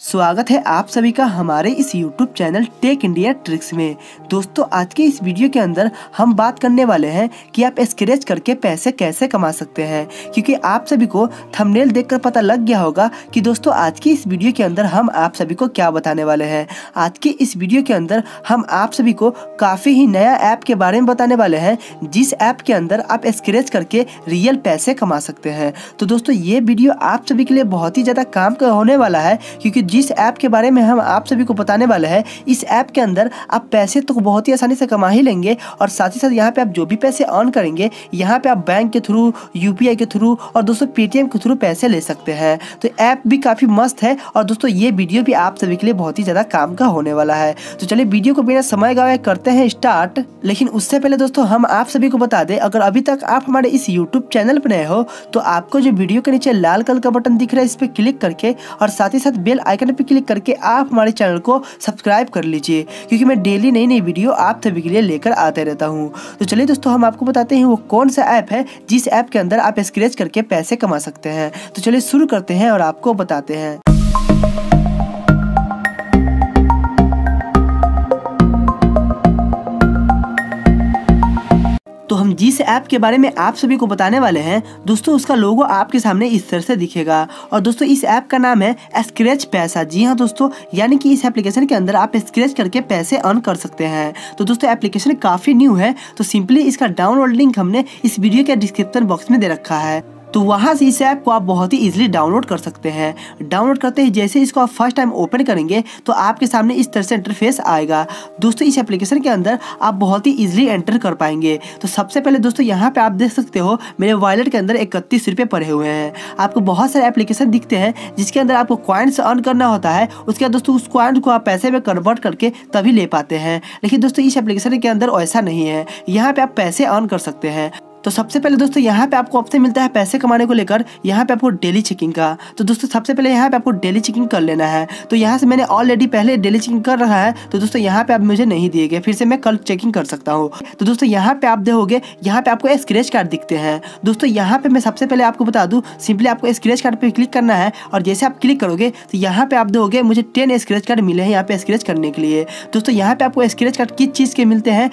स्वागत है आप सभी का हमारे इस YouTube channel Tech India Tricks में। दोस्तों, आज के इस वीडियो के अंदर हम बात करने वाले हैं कि आप स्क्रेच करके पैसे कैसे कमा सकते हैं, क्योंकि आप सभी को थंबनेल देखकर पता लग गया होगा कि दोस्तों, आज की इस वीडियो के अंदर हम आप सभी को क्या बताने वाले हैं। आज की इस वीडियो के अंदर हम आप सभी को काफ़ी ही नया ऐप के बारे में बताने वाले हैं, जिस ऐप के अंदर आप स्क्रेच करके रियल पैसे कमा सकते हैं। तो दोस्तों, ये वीडियो आप सभी के लिए बहुत ही ज़्यादा काम का होने वाला है, क्योंकि जिस ऐप के बारे में हम आप सभी को बताने वाले हैं, इस ऐप के अंदर आप पैसे तो बहुत ही आसानी से कमा ही लेंगे और साथ ही साथ यहाँ पे आप जो भी पैसे अर्न करेंगे, यहाँ पे आप बैंक के थ्रू यूपीआई के थ्रू और दोस्तों पेटीएम के थ्रू पैसे ले सकते हैं। तो ऐप भी काफ़ी मस्त है और दोस्तों ये वीडियो भी आप सभी के लिए बहुत ही ज़्यादा काम का होने वाला है। तो चलिए वीडियो को बिना समय गवाए करते हैं स्टार्ट लेकिन उससे पहले दोस्तों हम आप सभी को बता दें, अगर अभी तक आप हमारे इस यूट्यूब चैनल पर नए हो तो आपको जो वीडियो के नीचे लाल कलर का बटन दिख रहा है, इस पर क्लिक करके और साथ ही साथ बेल आइकन पर क्लिक करके आप हमारे चैनल को सब्सक्राइब कर लीजिए, क्योंकि मैं डेली नई नई वीडियो आप सभी के लिए लेकर आते रहता हूँ। तो चलिए दोस्तों, हम आपको बताते हैं वो कौन सा ऐप है जिस ऐप के अंदर आप स्क्रेच करके पैसे कमा सकते हैं। तो चलिए शुरू करते हैं और आपको बताते हैं। हम जिस ऐप के बारे में आप सभी को बताने वाले हैं, दोस्तों, उसका लोगो आपके सामने इस तरह से दिखेगा। और दोस्तों, इस ऐप का नाम है स्क्रेच पैसा। जी हाँ दोस्तों, यानी कि इस एप्लीकेशन के अंदर आप स्क्रेच करके पैसे अर्न कर सकते हैं। तो दोस्तों एप्लीकेशन काफ़ी न्यू है तो सिंपली इसका डाउनलोड लिंक हमने इस वीडियो के डिस्क्रिप्शन बॉक्स में दे रखा है। तो वहाँ से इस ऐप को आप बहुत ही इजीली डाउनलोड कर सकते हैं। डाउनलोड करते ही जैसे इसको आप फ़र्स्ट टाइम ओपन करेंगे तो आपके सामने इस तरह से इंटरफेस आएगा। दोस्तों, इस एप्लीकेशन के अंदर आप बहुत ही इजीली एंटर कर पाएँगे। तो सबसे पहले दोस्तों, यहाँ पे आप देख सकते हो, मेरे वॉलेट के अंदर इकतीस रुपये पड़े हुए हैं। आपको बहुत सारे एप्लीकेशन दिखते हैं, जिसके अंदर आपको क्वाइंट्स अर्न करना होता है। उसके बाद दोस्तों, उस क्वाइंट को आप पैसे में कन्वर्ट करके तभी ले पाते हैं। लेकिन दोस्तों, इस एप्लीकेशन के अंदर ऐसा नहीं है। यहाँ पे आप पैसे अर्न कर सकते हैं। तो सबसे पहले दोस्तों यहाँ पे आपको ऑप्शन मिलता है पैसे कमाने को लेकर यहाँ पे आपको डेली चेकिंग का तो दोस्तों सबसे पहले यहाँ पे आपको डेली चेकिंग कर लेना है तो यहाँ से मैंने ऑलरेडी पहले डेली चेकिंग कर रहा है तो दोस्तों यहाँ पे आप मुझे नहीं दिए गए फिर से मैं कल चेकिंग कर सकता हूँ तो दोस्तों यहाँ पे आप देखोगे यहाँ पे आपको स्क्रेच कार्ड दिखते हैं दोस्तों यहाँ पे मैं सबसे पहले आपको बता दूँ सिंपली आपको स्क्रेच कार्ड पे क्लिक करना है और जैसे आप क्लिक करोगे तो यहाँ पे आप देखोगे मुझे टेन स्क्रेच कार्ड मिले हैं यहाँ पे स्क्रेच करने के लिए दोस्तों यहाँ पे आपको स्क्रेच कार्ड किस चीज़ के मिलते हैं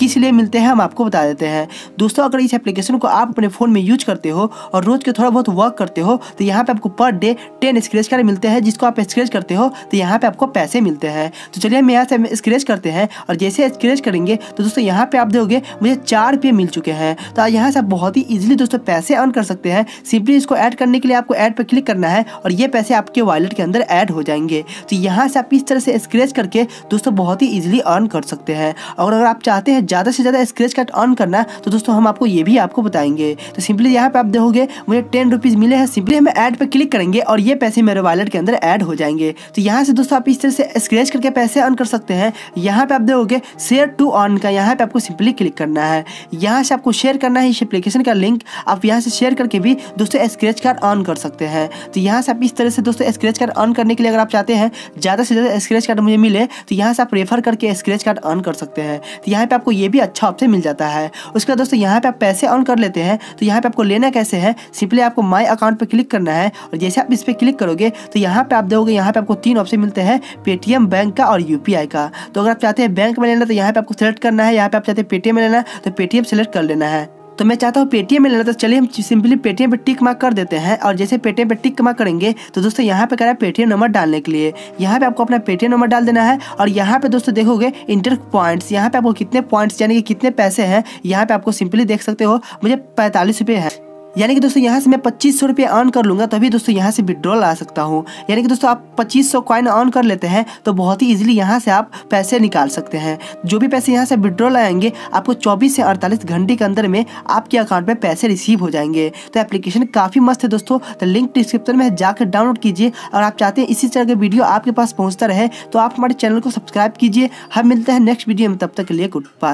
किस लिए मिलते हैं, हम आपको बता देते हैं। दोस्तों, अगर इस एप्लीकेशन को आप अपने फ़ोन में यूज़ करते हो और रोज़ के थोड़ा बहुत वर्क करते हो तो यहाँ पे आपको per day ten scratch card मिलते हैं, जिसको आप स्क्रेच करते हो तो यहाँ पे आपको पैसे मिलते हैं। तो चलिए, हम यहाँ से स्क्रेच करते हैं और जैसे स्क्रेच करेंगे तो दोस्तों, यहाँ पे आप देखोगे मुझे चार रुपये मिल चुके हैं। तो यहाँ से आप बहुत ही ईजिली दोस्तों पैसे अर्न कर सकते हैं। सिंपली इसको ऐड करने के लिए आपको ऐड पर क्लिक करना है और ये पैसे आपके वॉलेट के अंदर ऐड हो जाएँगे। तो यहाँ से आप इस तरह से स्क्रेच करके दोस्तों बहुत ही ईजिली अर्न कर सकते हैं। और अगर आप चाहते हैं ज़्यादा से ज़्यादा स्क्रेच कार्ड ऑन करना तो दोस्तों हम आपको ये भी आपको बताएँगे। तो सिंपली यहाँ पे आप देखोगे, मुझे टेन रुपीज़ मिले हैं सिंपली हम ऐड पे क्लिक करेंगे और ये पैसे मेरे वॉलेट के अंदर ऐड हो जाएँगे। तो यहाँ से दोस्तों आप इस तरह से स्क्रेच करके पैसे अर्न कर सकते हैं। यहाँ पे आप देखोगे शेयर टू ऑन का यहाँ पे आपको सिंपली क्लिक करना है। यहाँ से आपको शेयर करना है, इस एप्लीकेशन का लिंक आप यहाँ से शेयर करके भी दोस्तों स्क्रेच कार्ड ऑन कर सकते हैं। तो यहाँ से आप इस तरह से दोस्तों स्क्रेच कार्ड ऑन करने के लिए अगर आप चाहते हैं, ज़्यादा से ज़्यादा स्क्रेच कार्ड मुझे मिले तो यहाँ से आप रेफर करके स्क्रेच कार्ड ऑन कर सकते हैं। तो यहाँ पे आपको ये भी अच्छा ऑप्शन मिल जाता है। उसके बाद दोस्तों, यहाँ पे आप पैसे ऑन कर लेते हैं तो यहाँ पे आपको लेना कैसे है? सिंपली आपको माई अकाउंट पर क्लिक करना है, और जैसे आप इस पर क्लिक करोगे तो यहाँ पे आप देखोगे यहाँ पे आपको तीन ऑप्शन मिलते हैं पेटीएम बैंक का और यूपीआई का। तो अगर आप चाहते हैं बैंक में लेना तो यहाँ पे आपको सेलेक्ट करना है, यहाँ पे आप चाहते हैं पेटीएम में लेना तो पेटीएम सेलेक्ट कर लेना है। तो मैं चाहता हूँ पेटीएम में लेना तो चलिए हम सिंपली पेटीएम पे टिक मार्क कर देते हैं और जैसे पेटीएम पे टिक मार्क करेंगे तो दोस्तों यहाँ पे कह रहा है पेटीएम नंबर डालने के लिए। यहाँ पे आपको अपना पेटीएम नंबर डाल देना है और यहाँ पे दोस्तों देखोगे इंटर पॉइंट्स। यहाँ पे आपको कितने पॉइंट्स, यानी कि कितने पैसे हैं, यहाँ पे आपको सिंपली देख सकते हो। मुझे पैंतालीस रुपये है। यानी कि दोस्तों, यहाँ से मैं पच्चीस सौ रुपये अर्न कर लूँगा, तभी दोस्तों यहाँ से विड्रॉल आ सकता हूँ। यानी कि दोस्तों, आप पच्चीस सौ कॉइन अर्न कर लेते हैं तो बहुत ही इजीली यहाँ से आप पैसे निकाल सकते हैं। जो भी पैसे यहाँ से विड्रॉल आएँगे आपको 24 से 48 घंटे के अंदर में आपके अकाउंट में पैसे रिसीव हो जाएँगे। तो एप्लीकेशन काफ़ी मस्त है दोस्तों तो लिंक डिस्क्रिप्शन में जाकर डाउनलोड कीजिए, और आप चाहते हैं इसी तरह के वीडियो आपके पास पहुँचता रहे तो आप हमारे चैनल को सब्सक्राइब कीजिए। हम मिलते हैं नेक्स्ट वीडियो में, तब तक के लिए गुड बाय